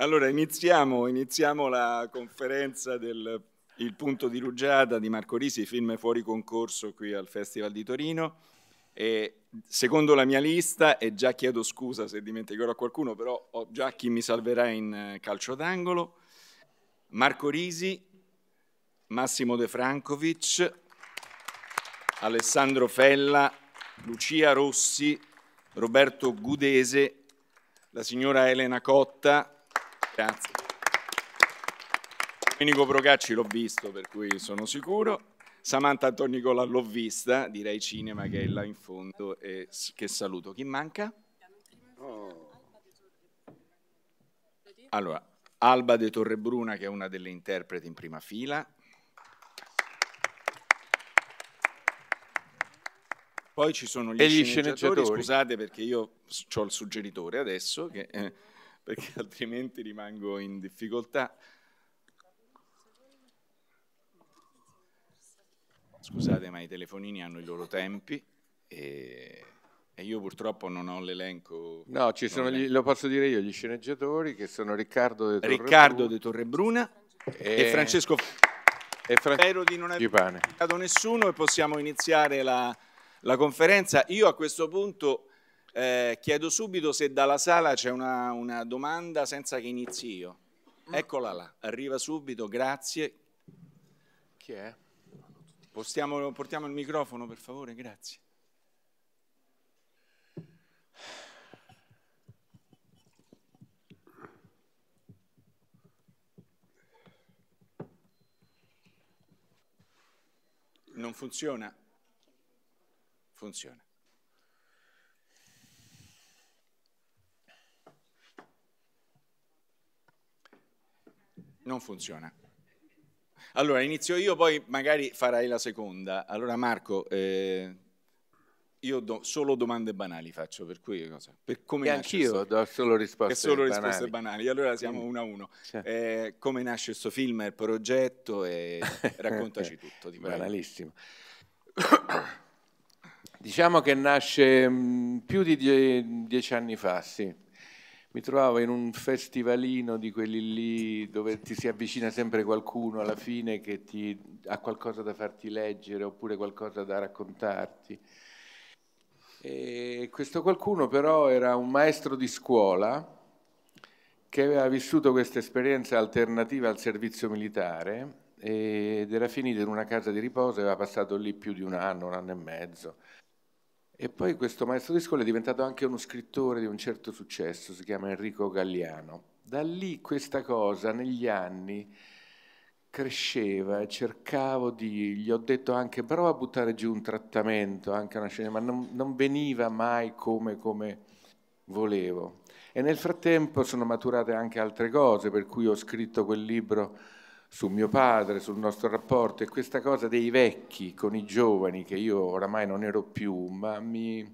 Allora, iniziamo, iniziamo la conferenza del Il punto di rugiada di Marco Risi, film fuori concorso qui al Festival di Torino. E secondo la mia lista, e già chiedo scusa se dimenticherò qualcuno, però ho già chi mi salverà in eh, calcio d'angolo, Marco Risi, Massimo De Francovic, Alessandro Fella, Lucia Rossi, Roberto Gudese, la signora Elena Cotta, grazie. Domenico Procacci l'ho visto, per cui sono sicuro. Samantha Antonicola l'ho vista, direi cinema che è là in fondo e che saluto. Chi manca? Allora, Alba de Torrebruna che è una delle interpreti in prima fila. Poi ci sono gli, E gli sceneggiatori, sceneggiatori. scusate perché io ho il suggeritore adesso, che, eh, perché altrimenti rimango in difficoltà. Scusate, ma i telefonini hanno i loro tempi e, e io purtroppo non ho l'elenco. No, ci sono gli- lo posso dire io, gli sceneggiatori che sono Riccardo De Torrebruna Riccardo De Torrebruna e, e, Francesco. e Fran- Spero di non aver Gipane. invitato nessuno e possiamo iniziare la, la conferenza. Io a questo punto eh, chiedo subito se dalla sala c'è una, una domanda senza che inizi io. Eccola là, arriva subito, grazie. Chi è? Postiamo- portiamo il microfono per favore, grazie. Non funziona? Funziona. Non funziona. Allora, inizio io, poi magari farai la seconda. Allora, Marco, eh, io do- solo domande banali faccio, per cui cosa? Per come E anch'io do solo risposte Che solo banali. risposte banali. Allora siamo Mm. uno a uno. Sì. Eh, come nasce questo film, il progetto e raccontaci tutto. Ti. Banalissimo. Diciamo che nasce mh, più di die- dieci anni fa, sì. Mi trovavo in un festivalino di quelli lì dove ti si avvicina sempre qualcuno alla fine che ti ha qualcosa da farti leggere oppure qualcosa da raccontarti. E questo qualcuno però era un maestro di scuola che aveva vissuto questa esperienza alternativa al servizio militare ed era finito in una casa di riposo, aveva passato lì più di un anno, un anno e mezzo. E poi questo maestro di scuola è diventato anche uno scrittore di un certo successo, si chiama Enrico Galliano. Da lì questa cosa negli anni cresceva e cercavo di, gli ho detto anche prova a buttare giù un trattamento, anche una scena, ma non, non veniva mai come, come volevo. E nel frattempo sono maturate anche altre cose, per cui ho scritto quel libro su mio padre, sul nostro rapporto e questa cosa dei vecchi con i giovani, che io oramai non ero più, ma mi,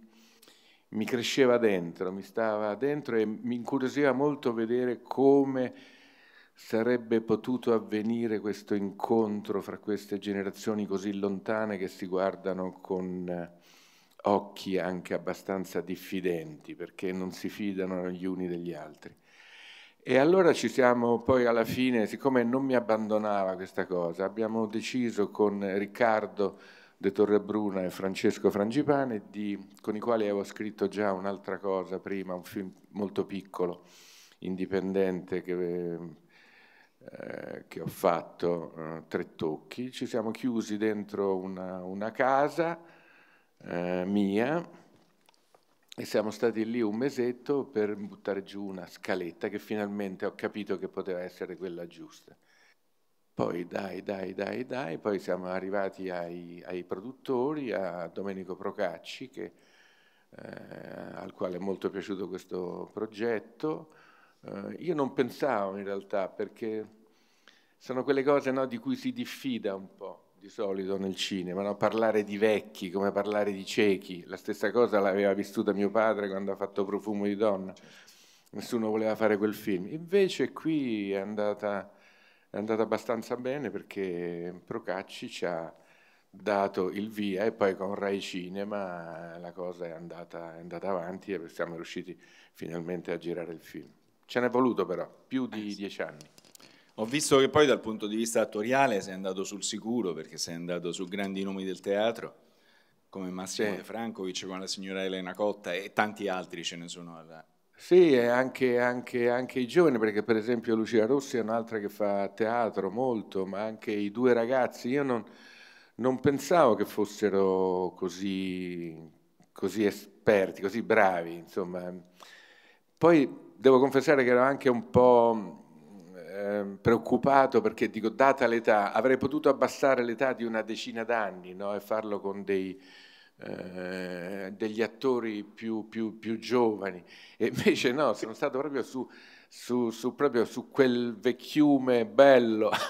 mi cresceva dentro, mi stava dentro e mi incuriosiva molto vedere come sarebbe potuto avvenire questo incontro fra queste generazioni così lontane che si guardano con eh, occhi anche abbastanza diffidenti, perché non si fidano gli uni degli altri. E allora ci siamo poi alla fine, siccome non mi abbandonava questa cosa, abbiamo deciso con Riccardo De Torrebruna e Francesco Frangipane, di- con i quali avevo scritto già un'altra cosa prima, un film molto piccolo, indipendente che, eh, che ho fatto, eh, Tre Tocchi. Ci siamo chiusi dentro una, una casa eh, mia e siamo stati lì un mesetto per buttare giù una scaletta che finalmente ho capito che poteva essere quella giusta. Poi dai, dai, dai, dai, poi siamo arrivati ai, ai produttori, a Domenico Procacci, che, eh, al quale è molto piaciuto questo progetto. Eh, io non pensavo in realtà, perché sono quelle cose no, di cui si diffida un po' di solito nel cinema, no? parlare di vecchi come parlare di ciechi. La stessa cosa l'aveva vissuta mio padre quando ha fatto Profumo di donna. Nessuno voleva fare quel film. Invece qui è andata, è andata abbastanza bene perché Procacci ci ha dato il via e poi con Rai Cinema la cosa è andata, è andata avanti e siamo riusciti finalmente a girare il film. Ce n'è voluto però, più di eh dieci anni. Ho visto che poi dal punto di vista attoriale sei andato sul sicuro, perché sei andato su grandi nomi del teatro, come Massimo sì. De Francovic con la signora Elena Cotta e tanti altri ce ne sono alla, sì, e anche, anche, anche, i giovani, perché per esempio Lucia Rossi è un'altra che fa teatro molto, ma anche i due ragazzi, io non, non pensavo che fossero così, così, esperti, così bravi, insomma. Poi devo confessare che ero anche un po' eh, preoccupato perché dico, data l'età, avrei potuto abbassare l'età di una decina d'anni no? e farlo con dei eh, degli attori più, più, più, giovani. E invece no, sono stato proprio su, su, su, proprio su quel vecchiume bello.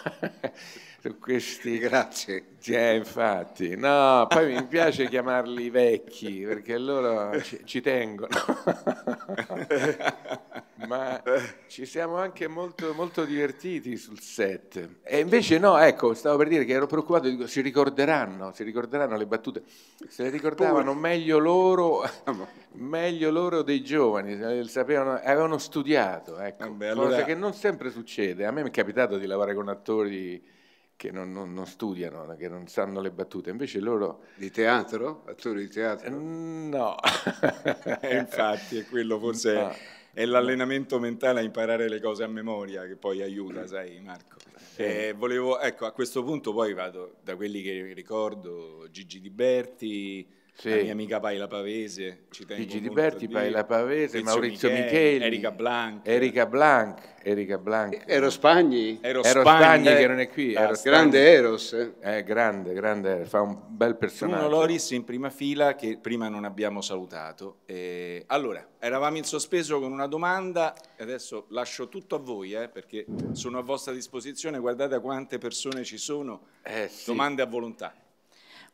Su questi grazie. Eh, infatti no poi mi piace chiamarli vecchi perché loro ci, ci tengono ma ci siamo anche molto, molto, divertiti sul set. E invece no, ecco, stavo per dire che ero preoccupato, dico, si ricorderanno, si ricorderanno le battute, se le ricordavano meglio loro, meglio loro dei giovani, sapevano, avevano studiato, ecco, Vabbè, allora... cosa che non sempre succede. A me mi è capitato di lavorare con attori che non, non, non, studiano, che non sanno le battute, invece loro... Di teatro? Attori di teatro? No. Infatti, è quello forse... No è l'allenamento mentale a imparare le cose a memoria che poi aiuta, sai Marco. Eh, volevo, ecco, a questo punto poi vado da quelli che ricordo, Gigi Di Berti, sì. la mia amica Paila Pavese, Gigi Di Berti, Paila Pavese, Maurizio Micheli, Erika Blanc, Erika Blanc, Erika Blanc. Ero Spagni. Ero Spagni, Spagni eh, che non è qui. Ah, grande Eros. Eh. eh. grande, grande, fa un bel personaggio. Bruno Loris in prima fila che prima non abbiamo salutato. Eh, allora, eravamo in sospeso con una domanda adesso lascio tutto a voi eh, perché sono a vostra disposizione, guardate quante persone ci sono, eh, sì. domande a volontà.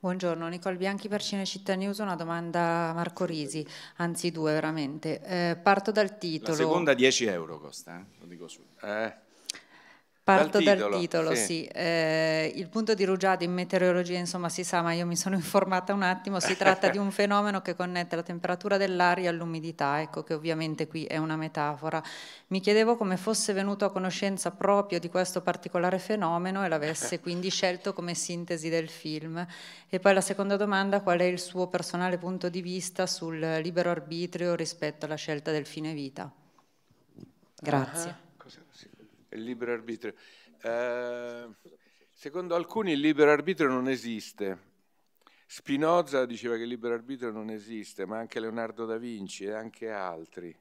Buongiorno, Nicole Bianchi per Cinecittà News, una domanda a Marco Risi, anzi due veramente. Eh, parto dal titolo. La seconda 10 euro costa, eh? lo dico subito. Eh. Parto dal titolo, dal titolo sì. sì. Eh, il punto di rugiada in meteorologia, insomma, si sa, ma io mi sono informata un attimo, si tratta di un fenomeno che connette la temperatura dell'aria all'umidità, ecco che ovviamente qui è una metafora. Mi chiedevo come fosse venuto a conoscenza proprio di questo particolare fenomeno e l'avesse quindi scelto come sintesi del film. E poi la seconda domanda, qual è il suo personale punto di vista sul libero arbitrio rispetto alla scelta del fine vita? Grazie. Uh-huh il libero arbitrio. Eh, secondo alcuni il libero arbitrio non esiste. Spinoza diceva che il libero arbitrio non esiste, ma anche Leonardo da Vinci e anche altri.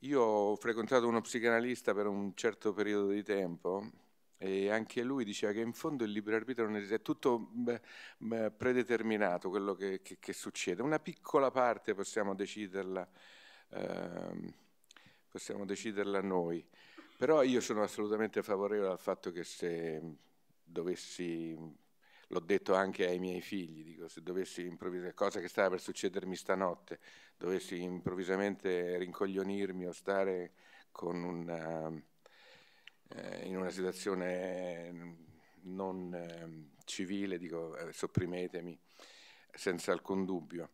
Io ho frequentato uno psicanalista per un certo periodo di tempo e anche lui diceva che in fondo il libero arbitrio non esiste, è tutto predeterminato quello che, che, che, succede. Una piccola parte possiamo deciderla, eh, possiamo deciderla noi. Però io sono assolutamente favorevole al fatto che se dovessi, l'ho detto anche ai miei figli, dico, se dovessi improvvisare, cosa che stava per succedermi stanotte, dovessi improvvisamente rincoglionirmi o stare una, eh, in una situazione non eh, civile, dico, eh, sopprimetemi senza alcun dubbio.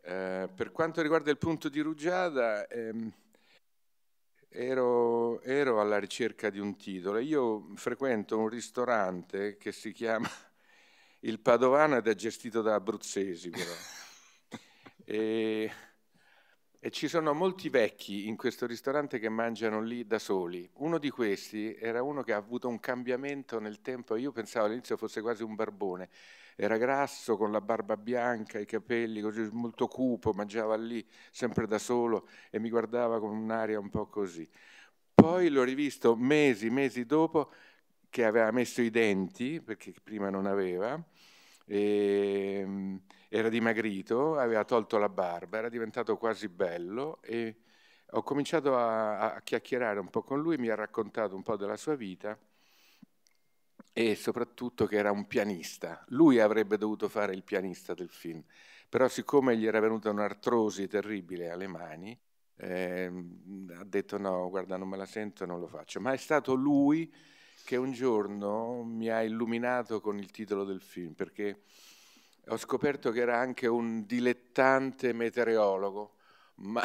Eh, per quanto riguarda il punto di rugiada, ehm, ero, ero, alla ricerca di un titolo. Io frequento un ristorante che si chiama Il Padovano ed è gestito da abruzzesi però. e, e ci sono molti vecchi in questo ristorante che mangiano lì da soli. Uno di questi era uno che ha avuto un cambiamento nel tempo. Io pensavo all'inizio fosse quasi un barbone era grasso, con la barba bianca, i capelli così molto cupo, mangiava lì sempre da solo e mi guardava con un'aria un po' così. Poi l'ho rivisto mesi, mesi dopo che aveva messo i denti, perché prima non aveva, e, era dimagrito, aveva tolto la barba, era diventato quasi bello e ho cominciato a, a chiacchierare un po' con lui, mi ha raccontato un po' della sua vita e soprattutto che era un pianista. Lui avrebbe dovuto fare il pianista del film, però siccome gli era venuta un'artrosi terribile alle mani, eh, ha detto no, guarda, non me la sento, non lo faccio. Ma è stato lui che un giorno mi ha illuminato con il titolo del film, perché ho scoperto che era anche un dilettante meteorologo, ma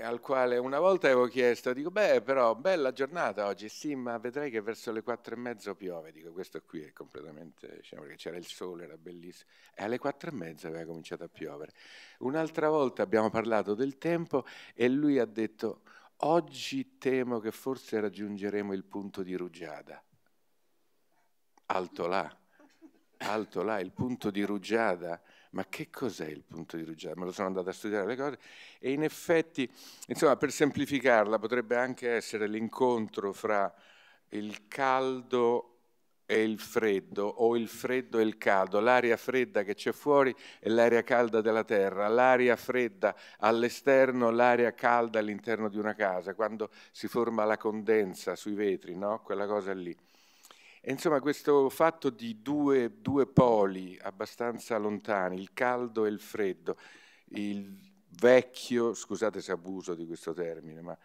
al quale una volta avevo chiesto, dico, beh, però, bella giornata oggi, sì, ma vedrai che verso le quattro e mezzo piove, dico, questo qui è completamente, diciamo, perché c'era il sole, era bellissimo, e alle quattro e mezza aveva cominciato a piovere. Un'altra volta abbiamo parlato del tempo e lui ha detto, oggi temo che forse raggiungeremo il punto di rugiada. Alto là, alto là, il punto di rugiada ma che cos'è il punto di rugiada? Me lo sono andato a studiare le cose e in effetti, insomma, per semplificarla, potrebbe anche essere l'incontro fra il caldo e il freddo, o il freddo e il caldo, l'aria fredda che c'è fuori e l'aria calda della terra, l'aria fredda all'esterno, l'aria calda all'interno di una casa, quando si forma la condensa sui vetri, no? quella cosa lì. E insomma questo fatto di due, due poli abbastanza lontani, il caldo e il freddo, il vecchio, scusate se abuso di questo termine, ma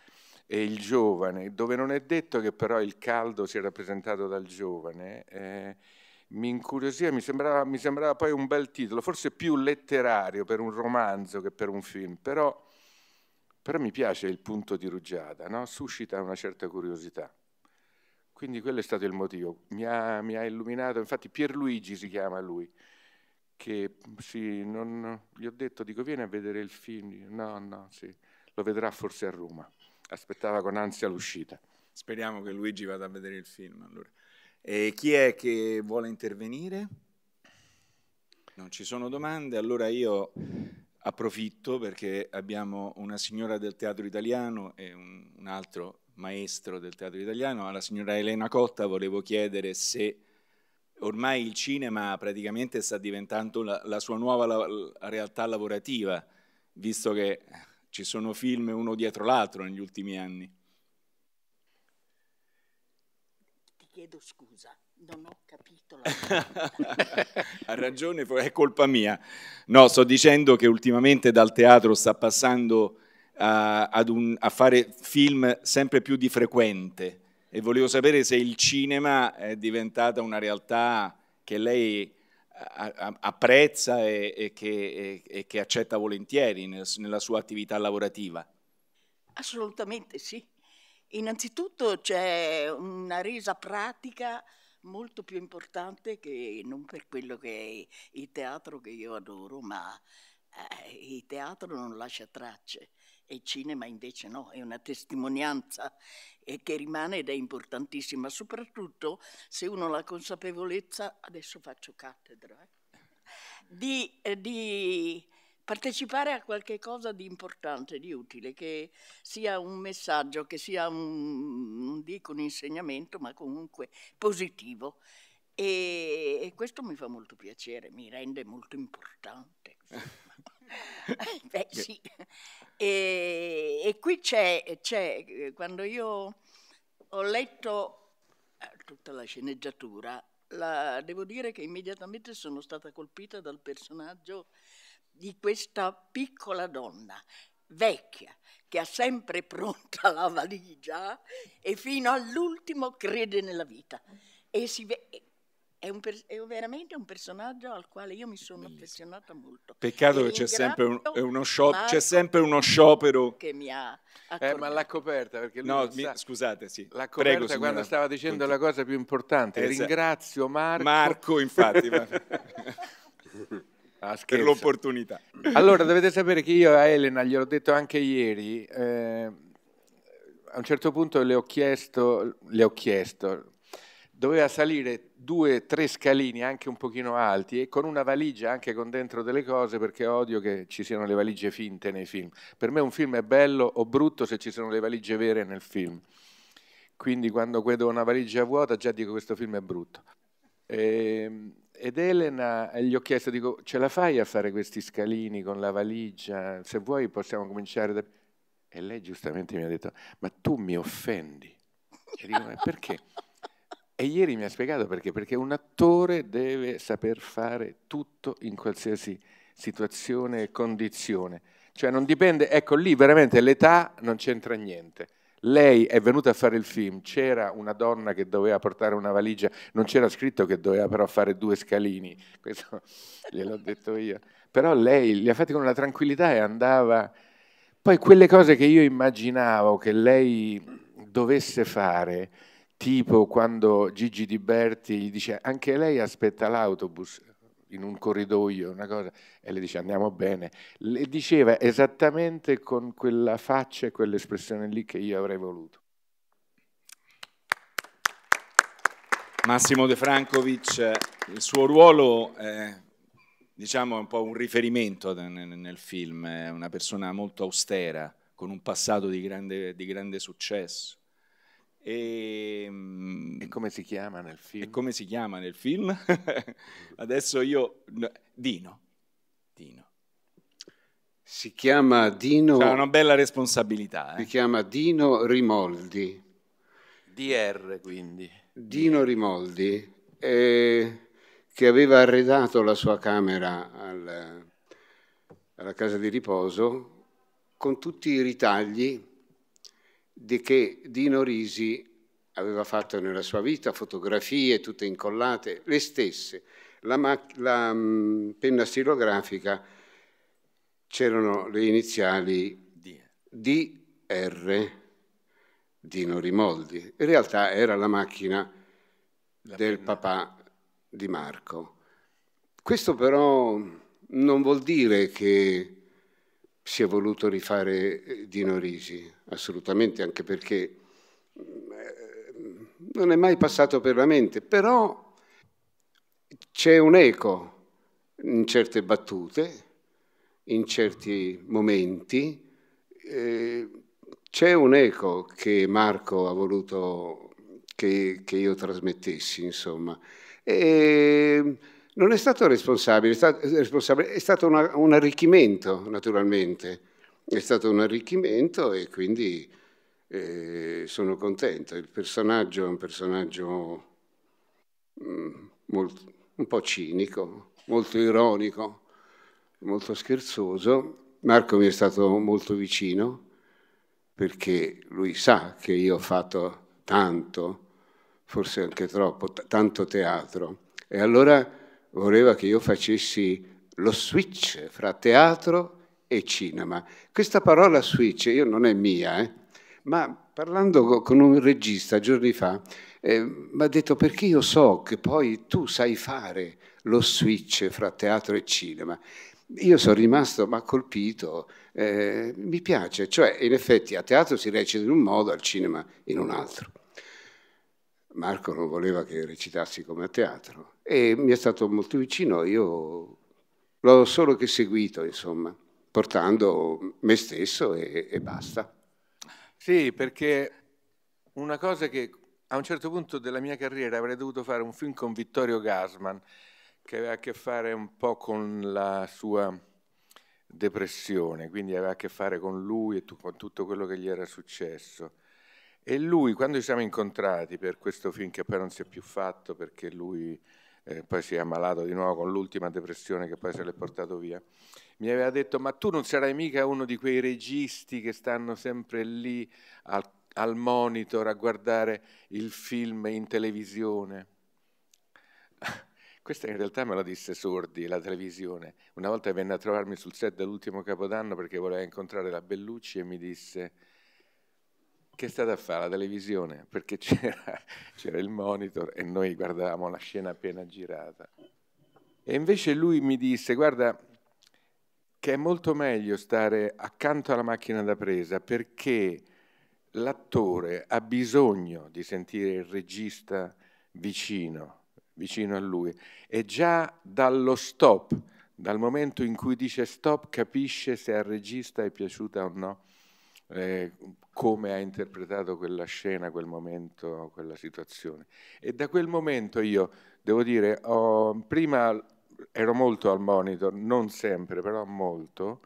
e il giovane, dove non è detto che però il caldo sia rappresentato dal giovane, eh, mi incuriosiva, mi sembrava, mi sembrava, poi un bel titolo, forse più letterario per un romanzo che per un film, però, però mi piace il punto di rugiada, no? suscita una certa curiosità. Quindi quello è stato il motivo. Mi ha, mi ha illuminato, infatti Pierluigi si chiama lui, che sì, non, gli ho detto, dico vieni a vedere il film, no, no, sì, lo vedrà forse a Roma. Aspettava con ansia l'uscita. Speriamo che Luigi vada a vedere il film allora. E chi è che vuole intervenire? Non ci sono domande, allora io approfitto perché abbiamo una signora del teatro italiano e un, un altro maestro del teatro italiano, alla signora Elena Cotta volevo chiedere se ormai il cinema praticamente sta diventando la, la sua nuova la, realtà lavorativa, visto che ci sono film uno dietro l'altro negli ultimi anni. Ti chiedo scusa, non ho capito la Ha ragione, è colpa mia. No, sto dicendo che ultimamente dal teatro sta passando a, un, a fare film sempre più di frequente e volevo sapere se il cinema è diventata una realtà che lei apprezza e, e, che, e, e che, accetta volentieri nella sua attività lavorativa. Assolutamente sì. Innanzitutto c'è una resa pratica molto più importante che non per quello che è il teatro che io adoro, ma eh, il teatro non lascia tracce e il cinema invece no, è una testimonianza e che rimane ed è importantissima, soprattutto se uno ha la consapevolezza, adesso faccio cattedra, eh, di, eh, di partecipare a qualche cosa di importante, di utile, che sia un messaggio, che sia un, non dico un insegnamento, ma comunque positivo. E, e questo mi fa molto piacere, mi rende molto importante. Beh, sì. E, e qui c'è, c'è, quando io ho letto eh, tutta la sceneggiatura, la, devo dire che immediatamente sono stata colpita dal personaggio di questa piccola donna, vecchia, che ha sempre pronta la valigia e fino all'ultimo crede nella vita. E si, è, un è, veramente un personaggio al quale io mi sono Bellissimo. affezionata molto. Peccato e che c'è sempre, un, uno shop, c'è sempre, uno sciopero. Che mi ha eh, ma l'ha coperta perché no, mi, scusate, sì. L'ha coperta Prego, quando stava dicendo Continu. la cosa più importante. Esatto. Ringrazio Marco. Marco, infatti. ah, per l'opportunità. Allora, dovete sapere che io a Elena, gliel'ho detto anche ieri, eh, a un certo punto le ho chiesto, le ho chiesto doveva salire due, tre scalini anche un pochino alti e con una valigia anche con dentro delle cose perché odio che ci siano le valigie finte nei film. Per me un film è bello o brutto se ci sono le valigie vere nel film. Quindi quando vedo una valigia vuota già dico questo film è brutto. E, ehm, ed Elena gli ho chiesto, dico, ce la fai a fare questi scalini con la valigia? Se vuoi possiamo cominciare da... E lei giustamente mi ha detto, ma tu mi offendi. E dico, ma perché? E ieri mi ha spiegato perché, perché un attore deve saper fare tutto in qualsiasi situazione e condizione. Cioè non dipende, ecco lì veramente l'età non c'entra niente. Lei è venuta a fare il film, c'era una donna che doveva portare una valigia, non c'era scritto che doveva però fare due scalini, questo gliel'ho detto io. Però lei li ha fatti con una tranquillità e andava Poi quelle cose che io immaginavo che lei dovesse fare, tipo quando Gigi Di Berti gli dice anche lei aspetta l'autobus in un corridoio, una cosa, e le dice andiamo bene, le diceva esattamente con quella faccia e quell'espressione lì che io avrei voluto. Massimo De Francovic, il suo ruolo è diciamo, un po' un riferimento nel film, è una persona molto austera, con un passato di grande, di grande successo. E, mm, e, come si chiama nel film? E come si chiama nel film? Adesso io... Dino. Dino. Si chiama Dino... Ha una bella responsabilità. Eh? Si chiama Dino Rimoldi. DR quindi. Dino Rimoldi, eh, che aveva arredato la sua camera al, alla casa di riposo con tutti i ritagli di che Dino Risi aveva fatto nella sua vita, fotografie tutte incollate, le stesse. La, la mh, penna stilografica c'erano le iniziali DR, Dino Rimoldi. In realtà era la macchina la del penna. papà di Marco. Questo però non vuol dire che si è voluto rifare eh, Dino Risi, assolutamente, anche perché eh, non è mai passato per la mente, però c'è un eco in certe battute, in certi momenti, eh, c'è un eco che Marco ha voluto che, che io trasmettessi, insomma. E, non è stato responsabile, è stato, responsabile, è stato una, un arricchimento naturalmente, è stato un arricchimento e quindi eh, sono contento. Il personaggio è un personaggio mm, molto, un po' cinico, molto ironico, molto scherzoso. Marco mi è stato molto vicino perché lui sa che io ho fatto tanto, forse anche troppo, tanto teatro. E allora voleva che io facessi lo switch fra teatro e cinema. Questa parola switch io non è mia, eh, ma parlando con un regista giorni fa, eh, mi ha detto perché io so che poi tu sai fare lo switch fra teatro e cinema. Io sono rimasto ma colpito, eh, mi piace, cioè in effetti a teatro si recita in un modo, al cinema in un altro. Marco non voleva che recitassi come a teatro e mi è stato molto vicino, io l'ho solo che seguito, insomma, portando me stesso e, e basta. Sì, perché una cosa che a un certo punto della mia carriera avrei dovuto fare un film con Vittorio Gasman, che aveva a che fare un po' con la sua depressione, quindi aveva a che fare con lui e con tutto quello che gli era successo. E lui, quando ci siamo incontrati per questo film che poi non si è più fatto perché lui eh, poi si è ammalato di nuovo con l'ultima depressione che poi se l'è portato via, mi aveva detto ma tu non sarai mica uno di quei registi che stanno sempre lì al, al monitor a guardare il film in televisione. Questa in realtà me lo disse Sordi, la televisione. Una volta venne a trovarmi sul set dell'ultimo Capodanno perché voleva incontrare la Bellucci e mi disse che è stata a fare la televisione perché c'era, il monitor e noi guardavamo la scena appena girata. E invece lui mi disse, guarda, che è molto meglio stare accanto alla macchina da presa perché l'attore ha bisogno di sentire il regista vicino, vicino a lui. E già dallo stop, dal momento in cui dice stop, capisce se al regista è piaciuta o no eh, come ha interpretato quella scena, quel momento, quella situazione. E da quel momento io, devo dire, ho, prima ero molto al monitor, non sempre, però molto,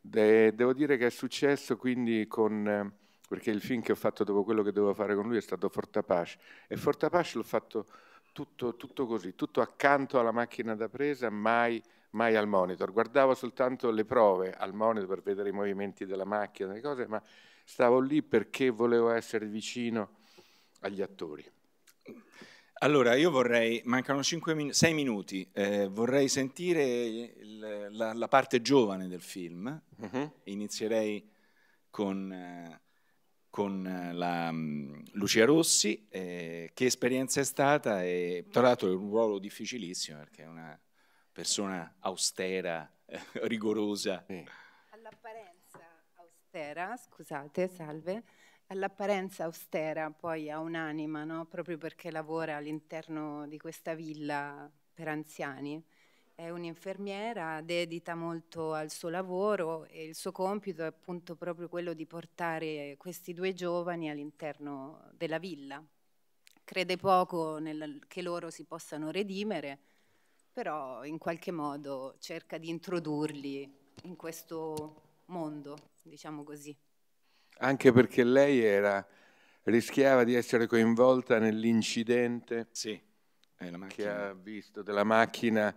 de, devo dire che è successo quindi con... perché il film che ho fatto dopo quello che dovevo fare con lui è stato Fortapace, e Fortapace l'ho fatto tutto, tutto così, tutto accanto alla macchina da presa, mai mai al monitor, guardavo soltanto le prove al monitor per vedere i movimenti della macchina, le cose, ma stavo lì perché volevo essere vicino agli attori. Allora, io vorrei, mancano 6 minuti, eh, vorrei sentire il, la, la, parte giovane del film, uh-huh. inizierei con, eh, con eh, la um, Lucia Rossi. Eh, che esperienza è stata? E, tra l'altro è un ruolo difficilissimo perché è una persona austera, rigorosa. Sì. All'apparenza austera, scusate, salve, all'apparenza austera poi ha un'anima, no? proprio perché lavora all'interno di questa villa per anziani è un'infermiera, dedita molto al suo lavoro e il suo compito è appunto proprio quello di portare questi due giovani all'interno della villa. Crede poco nel, che loro si possano redimere, però in qualche modo cerca di introdurli in questo mondo, diciamo così. Anche perché lei era, rischiava di essere coinvolta nell'incidente sì, che ha visto della macchina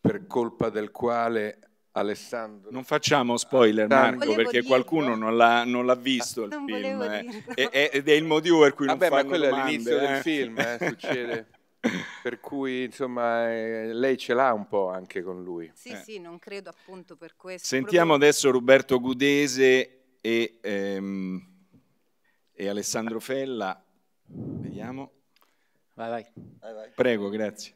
per colpa del quale Alessandro... Non facciamo spoiler Marco perché dirlo. qualcuno non l'ha, non l'ha visto il non film eh. ed è il motivo per cui Vabbè, non ma quello domande, è l'inizio eh. del film, eh, succede. per cui insomma eh, lei ce l'ha un po' anche con lui. Sì, eh. sì, non credo appunto per questo. Sentiamo proprio... adesso Roberto Gudese e, ehm, e Alessandro Fella. Vediamo. Vai, vai. vai, vai. Prego, grazie.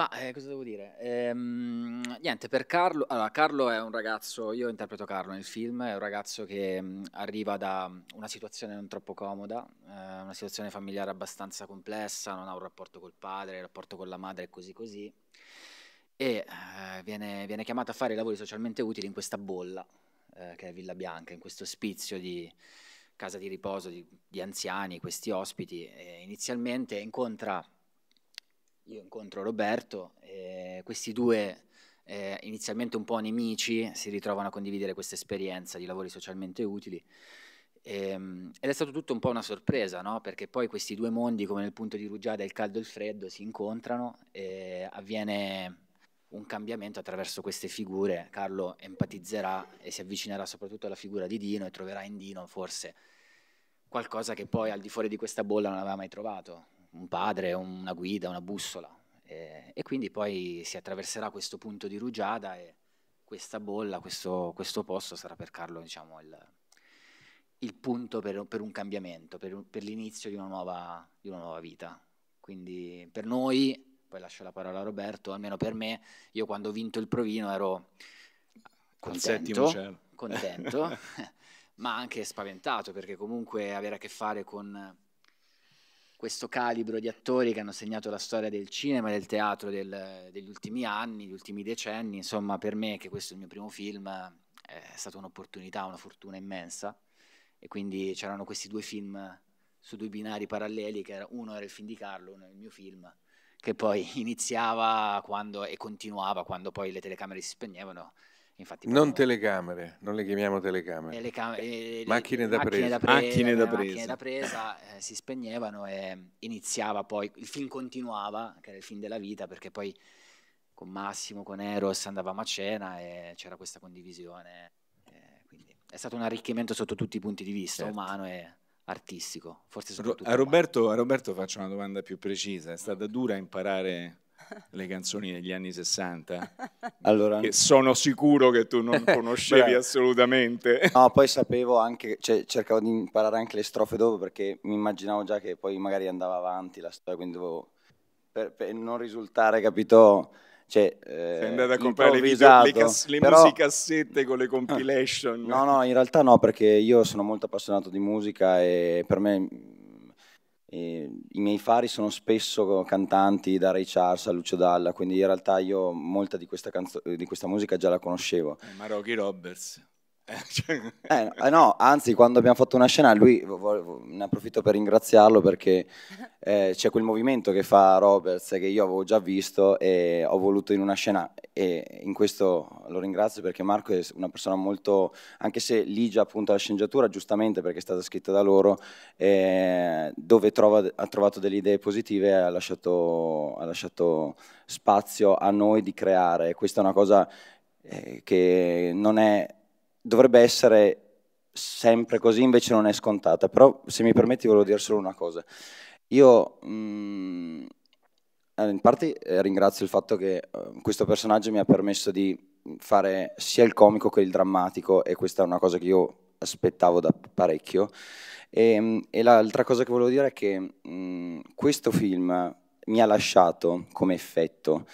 Ma eh, cosa devo dire? Ehm, niente, per Carlo, allora, Carlo è un ragazzo, io interpreto Carlo nel film, è un ragazzo che mh, arriva da una situazione non troppo comoda, eh, una situazione familiare abbastanza complessa, non ha un rapporto col padre, il rapporto con la madre è così così, e eh, viene, viene, chiamato a fare i lavori socialmente utili in questa bolla, eh, che è Villa Bianca, in questo spizio di casa di riposo di, di anziani, questi ospiti, inizialmente incontra io incontro Roberto, e questi due eh, inizialmente un po' nemici si ritrovano a condividere questa esperienza di lavori socialmente utili. E, ehm, ed è stato tutto un po' una sorpresa, no? perché poi questi due mondi come nel punto di Rugiada il caldo e il freddo si incontrano e avviene un cambiamento attraverso queste figure, Carlo empatizzerà e si avvicinerà soprattutto alla figura di Dino e troverà in Dino forse qualcosa che poi al di fuori di questa bolla non aveva mai trovato, un padre, una guida, una bussola. E, e, quindi poi si attraverserà questo punto di rugiada e questa bolla, questo, questo posto sarà per Carlo diciamo, il, il punto per, per, un cambiamento, per, per l'inizio di una, nuova, di una nuova vita. Quindi per noi, poi lascio la parola a Roberto, almeno per me, io quando ho vinto il provino ero contento, contento ma anche spaventato perché comunque avere a che fare con questo calibro di attori che hanno segnato la storia del cinema e del teatro del, degli ultimi anni, degli ultimi decenni. Insomma, per me, che questo è il mio primo film, è stata un'opportunità, una fortuna immensa. E quindi c'erano questi due film su due binari paralleli, che era, uno era il film di Carlo, uno era il mio film, che poi iniziava quando, e continuava quando poi le telecamere si spegnevano Infatti, non telecamere, non le chiamiamo telecamere. Le cam- eh, macchine, da macchine, da presa, macchine da presa. Macchine da presa eh, si spegnevano e iniziava poi, il film continuava, che era il film della vita, perché poi con Massimo, con Eros andavamo a cena e c'era questa condivisione. Eh, quindi è stato un arricchimento sotto tutti i punti di vista, certo. umano e artistico. Forse a, Roberto, a Roberto faccio una domanda più precisa, è stata dura imparare le canzoni degli anni 60, allora, che sono sicuro che tu non conoscevi assolutamente. No, poi sapevo anche, cioè, cercavo di imparare anche le strofe dopo perché mi immaginavo già che poi magari andava avanti la storia, quindi dovevo, per, per non risultare, capito... Cioè, eh, Sei andato a comprare le, video, le, cass- le però, musicassette con le compilation? No, no, in realtà no, perché io sono molto appassionato di musica e per me e I miei fari sono spesso cantanti da Ray Charles a Lucio Dalla, quindi in realtà io molta di questa, di questa musica già la conoscevo. Eh, ma Roberts. Eh, eh, no, anzi, quando abbiamo fatto una scena, lui ne approfitto per ringraziarlo perché eh, c'è quel movimento che fa Roberts che io avevo già visto e ho voluto in una scena e in questo lo ringrazio perché Marco è una persona molto, anche se ligia appunto la sceneggiatura, giustamente perché è stata scritta da loro, eh, dove trova, ha trovato delle idee positive ha lasciato, ha lasciato spazio a noi di creare. Questa è una cosa eh, che non è dovrebbe essere sempre così, invece non è scontata. Però se mi permetti volevo dire solo una cosa. Io mh, mm, in parte eh, ringrazio il fatto che uh, questo personaggio mi ha permesso di fare sia il comico che il drammatico e questa è una cosa che io aspettavo da parecchio. E, ehm, e l'altra cosa che volevo dire è che mh, questo film mi ha lasciato come effetto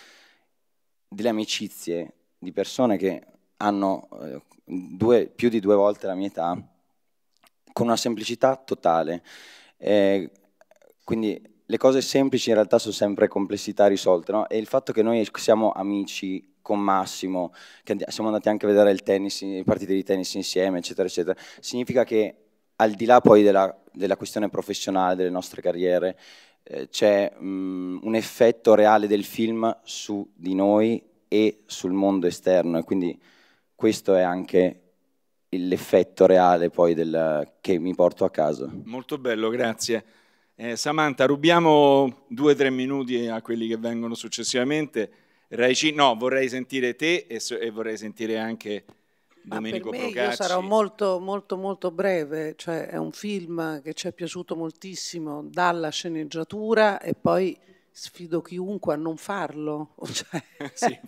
delle amicizie di persone che hanno eh, due, più di due volte la mia età, con una semplicità totale. Eh, quindi le cose semplici in realtà sono sempre complessità risolte, no? E il fatto che noi siamo amici con Massimo, che siamo andati anche a vedere il tennis, le partite di tennis insieme, eccetera, eccetera, significa che al di là poi della, della questione professionale, delle nostre carriere, eh, c'è um, un effetto reale del film su di noi e sul mondo esterno e quindi questo è anche l'effetto reale poi del, che mi porto a casa. Molto bello, grazie. Eh, Samantha, rubiamo due o tre minuti a quelli che vengono successivamente. Raici, no, vorrei sentire te e, e vorrei sentire anche Domenico per me Procacci. io sarò molto, molto, molto breve, cioè è un film che ci è piaciuto moltissimo dalla sceneggiatura e poi sfido chiunque a non farlo. Cioè, sì,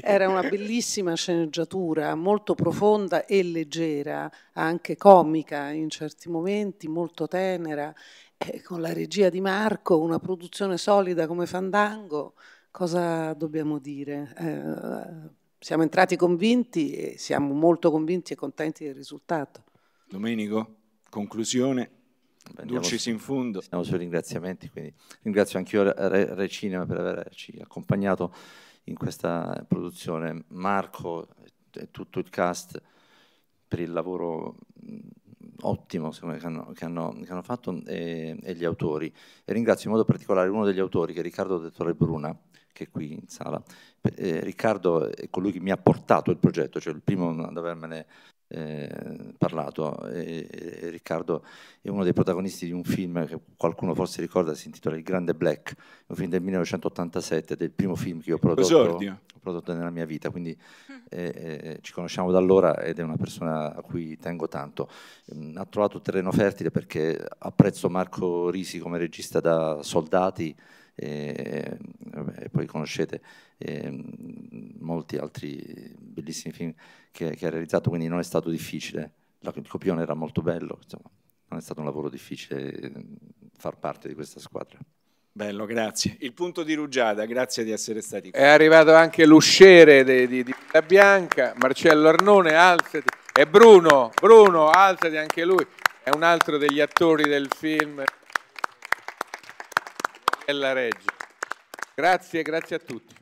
era una bellissima sceneggiatura, molto profonda e leggera, anche comica in certi momenti, molto tenera, e con la regia di Marco, una produzione solida come Fandango, cosa dobbiamo dire? Eh, siamo entrati convinti e siamo molto convinti e contenti del risultato. Domenico, conclusione. Dulcis in fondo. Siamo sui ringraziamenti, quindi ringrazio anch'io Re, Re Cinema per averci accompagnato in questa produzione, Marco e tutto il cast per il lavoro ottimo che hanno, che, hanno, che hanno, fatto e, e, gli autori. E ringrazio in modo particolare uno degli autori che è Riccardo De Torre Bruna, che è qui in sala. Eh, Riccardo è colui che mi ha portato il progetto, cioè il primo ad avermene eh, parlato. E, e Riccardo è uno dei protagonisti di un film che qualcuno forse ricorda, si intitola Il Grande Black, un film del 1987, del primo film che io ho prodotto, ho prodotto nella mia vita, quindi eh, eh, ci conosciamo da allora ed è una persona a cui tengo tanto. Mm, ha trovato terreno fertile perché apprezzo Marco Risi come regista da Soldati, e, e poi conoscete eh, molti altri bellissimi film che, che, ha realizzato, quindi non è stato difficile. Il copione era molto bello, insomma, non è stato un lavoro difficile eh, far parte di questa squadra. Bello, grazie. Il punto di Rugiada, grazie di essere stati qui. È arrivato anche l'usciere di, di, di La Bianca, Marcello Arnone, alzati. E Bruno, Bruno, alzati anche lui. È un altro degli attori del film. Bella Reggio. Grazie, grazie a tutti.